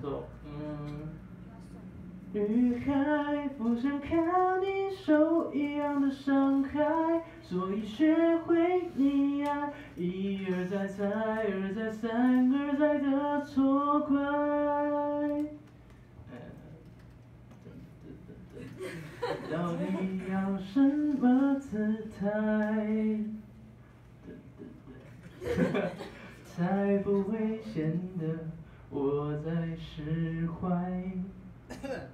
奏，嗯。女孩不想看你受一样的伤害，所以学会溺爱，一而再，再而再，三而再的错怪。到底要什么姿态？才不会显得我在释怀？